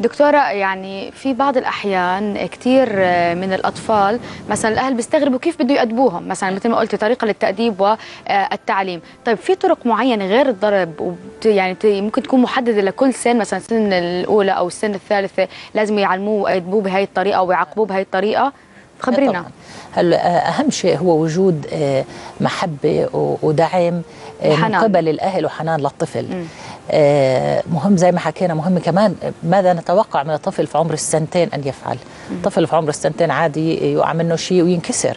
دكتورة يعني في بعض الأحيان كثير من الأطفال مثلا الأهل بيستغربوا كيف بده يأدبوهم مثلا مثل ما قلت طريقة للتأديب والتعليم. طيب في طرق معينة غير الضرب يعني ممكن تكون محددة لكل سن مثلا السن الأولى أو السن الثالثة لازم يعلموه ويأدبوه بهي الطريقة ويعاقبوه بهي الطريقة؟ خبرينا. هلا أهم شيء هو وجود محبة ودعم من قبل الأهل وحنان للطفل. م. مهم زي ما حكينا مهم كمان ماذا نتوقع من الطفل في عمر السنتين أن يفعل. طفل في عمر السنتين عادي يقع منه شيء وينكسر.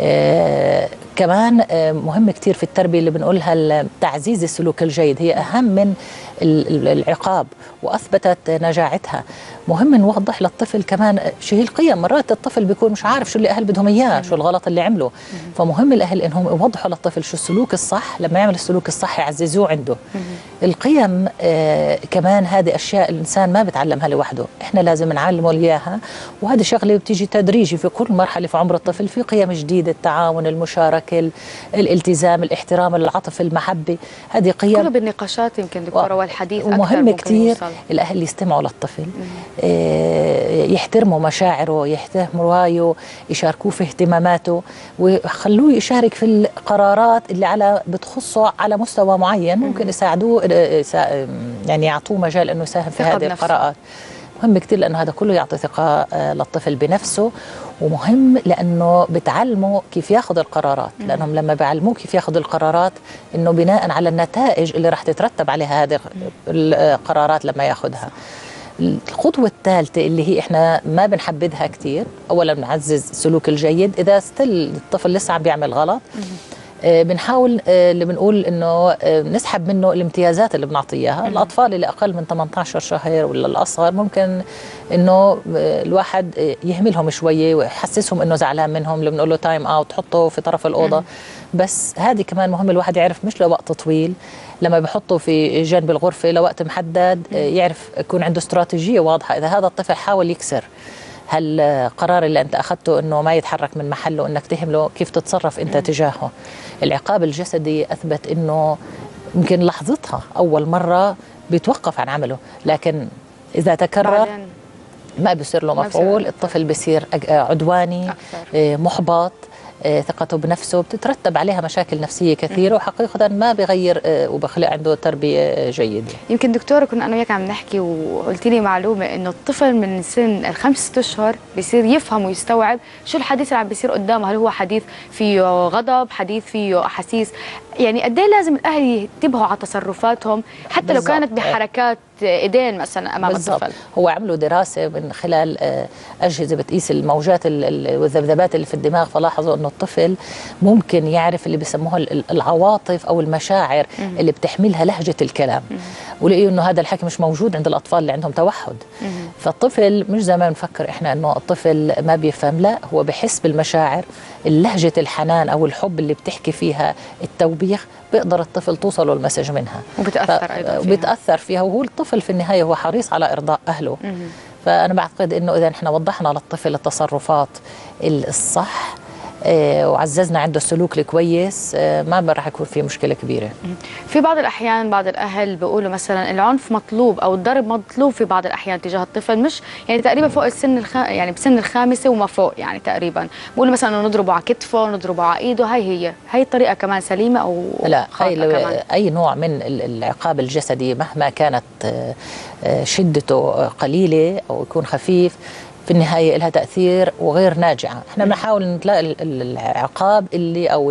آه كمان مهم كثير في التربية اللي بنقولها تعزيز السلوك الجيد. هي أهم من العقاب وأثبتت نجاعتها. مهم نوضح للطفل كمان شو هي القيم. مرات الطفل بيكون مش عارف شو اللي الاهل بدهم إياه شو الغلط اللي عمله. فمهم الأهل إنهم يوضحوا للطفل شو السلوك الصح. لما يعمل السلوك الصح يعززوه عنده. القيم آه كمان هذه أشياء الإنسان ما بتعلمها لوحده. إحنا لازم نعلمه إياها. وهذه شغلة بتيجي تدريجي في كل مرحلة في عمر الطفل في قيم جديدة التعاون المشاركه الالتزام الاحترام العطف المحبة. هذه قيم كله بالنقاشات يمكن دكتورة والحديث ومهم كثير الأهل يستمعوا للطفل. آه يحترموا مشاعره يحترموا رأيه يشاركوه في اهتماماته وخلوه يشارك في القرارات اللي على بتخصه على مستوى معين. ممكن يساعدوه يعني يعطوه مجال إنه يساهم في هذه القراءات مهم كثير لأنه هذا كله يعطي ثقة للطفل بنفسه ومهم لأنه بتعلمه كيف ياخذ القرارات. لأنهم لما بيعلموه كيف ياخذ القرارات إنه بناء على النتائج اللي راح تترتب عليها هذه القرارات لما ياخذها. الخطوة الثالثة اللي هي إحنا ما بنحبذها كثير، أولا بنعزز السلوك الجيد، إذا ستيل الطفل لسه عم بيعمل غلط آه بنحاول آه اللي بنقول إنه آه نسحب منه الامتيازات اللي بنعطيها الأطفال اللي أقل من 18 شهر ولا الأصغر ممكن إنه الواحد يهملهم شوية ويحسسهم إنه زعلان منهم اللي بنقول له time out حطه في طرف الأوضة. بس هذه كمان مهم الواحد يعرف مش لوقت طويل. لما بحطه في جنب الغرفة لوقت محدد يعرف يكون عنده استراتيجية واضحة. إذا هذا الطفل حاول يكسر هل القرار اللي أنت أخذته إنه ما يتحرك من محله إنك تهمله كيف تتصرف أنت تجاهه؟ العقاب الجسدي أثبت إنه يمكن لحظتها أول مرة بيتوقف عن عمله لكن إذا تكرر ما بيصير له مفعول الطفل بصير عدواني أكثر. محبط. ثقته بنفسه بتترتب عليها مشاكل نفسية كثيرة وحقيقة ما بغير وبخلق عنده تربية جيدة. يمكن دكتورة كنا أنا وياك عم نحكي وقلت لي معلومة إنه الطفل من سن الخمس ست أشهر بيصير يفهم ويستوعب شو الحديث اللي عم بيصير قدامه، هل هو حديث فيه غضب، حديث فيه أحاسيس، يعني قد إيه لازم الأهل ينتبهوا على تصرفاتهم حتى. لو كانت بحركات إيدين مثلا أمام بالزبط. الطفل هو عملوا دراسة من خلال أجهزة بتقيس الموجات والذبذبات اللي في الدماغ فلاحظوا إنه الطفل ممكن يعرف اللي بسموها العواطف أو المشاعر مم. اللي بتحملها لهجة الكلام ولقيوا إنه هذا الحكي مش موجود عند الأطفال اللي عندهم توحد مم. فالطفل مش زي ما بنفكر إحنا إنه الطفل ما بيفهم لا هو بحس بالمشاعر اللهجة الحنان أو الحب اللي بتحكي فيها التوبيخ بيقدر الطفل توصله المسج منها وبتأثر أيضا فيها. وبتاثر فيها وهو الطفل في النهاية هو حريص على إرضاء أهله. فأنا بعتقد إنه إذا إحنا وضحنا للطفل التصرفات الصح وعززنا عنده السلوك الكويس آه ما راح يكون في مشكلة كبيرة. في بعض الأحيان بعض الأهل بيقولوا مثلا العنف مطلوب أو الضرب مطلوب في بعض الأحيان تجاه الطفل مش يعني تقريبا فوق السن الخ... يعني بسن الخامسة وما فوق يعني تقريبا بيقولوا مثلا نضربه على كتفه نضربه على إيده هاي هي هي الطريقة كمان سليمة أو لا هي كمان. أي نوع من العقاب الجسدي مهما كانت شدته قليلة أو يكون خفيف في النهاية لها تأثير وغير ناجعة. إحنا بنحاول نلاقي العقاب اللي أو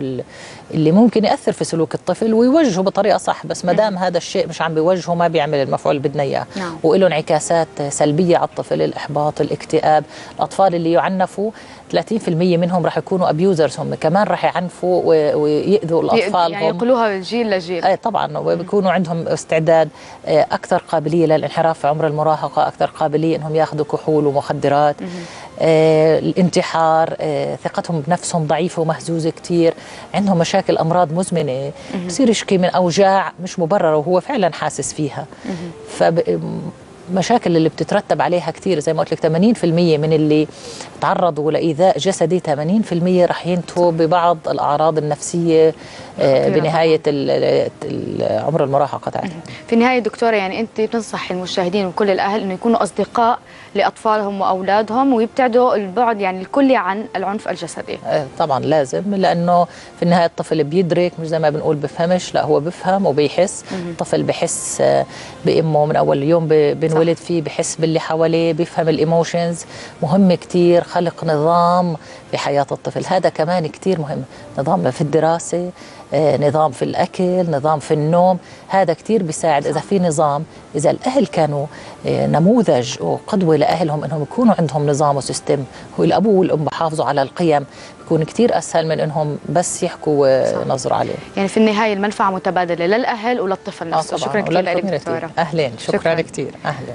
اللي ممكن يأثر في سلوك الطفل ويوجهه بطريقة صح بس ما دام هذا الشيء مش عم بيوجهه ما بيعمل المفعول اللي بدنا إياه. وله انعكاسات سلبية على الطفل الإحباط الاكتئاب الأطفال اللي يعنفوا. 30% منهم راح يكونوا ابيوزرز هم. كمان راح يعنفوا ويأذوا الأطفال يعني ينقلوها من جيل لجيل. اي طبعا. وبيكونوا عندهم استعداد أكثر قابلية للانحراف في عمر المراهقة أكثر قابلية إنهم ياخذوا كحول ومخدرات. آه الانتحار آه ثقتهم بنفسهم ضعيفة ومهزوزة كثير عندهم مشاكل أمراض مزمنة. بصير يشكي من أوجاع مش مبررة وهو فعلا حاسس فيها. فب المشاكل اللي بتترتب عليها كتير. زي ما قلت لك 80% من اللي تعرضوا لايذاء جسدي 80% رح ينتهوا ببعض الأعراض النفسية آه، بنهاية عمر المراهقة تاعتهم في النهايه دكتورة يعني أنت بتنصح المشاهدين وكل الأهل إنه يكونوا أصدقاء لأطفالهم وأولادهم ويبتعدوا البعد يعني الكلي عن العنف الجسدي. آه، طبعا لازم لأنه في النهاية الطفل بيدرك مش زي ما بنقول بفهمش لا هو بفهم وبيحس. الطفل بحس آه، بأمه من أول يوم بنولد فيه بحس باللي حواليه بيفهم ال emotions. مهم كتير خلق نظام بحياة الطفل. هذا كمان كتير مهم نظام في الدراسة نظام في الأكل نظام في النوم. هذا كتير بيساعد. إذا في نظام إذا الأهل كانوا آه، نموذج وقدوة لأهلهم إنهم يكونوا عندهم نظام و system. هو الاب والأم بحافظوا على القيم. بيكون كتير أسهل من إنهم بس يحكوا صح. ونظروا عليه يعني في النهاية المنفعة متبادلة للأهل وللطفل نفسه. شكرا كثير لك. دكتورة. أهلين. شكرا, شكراً. كثير أهلا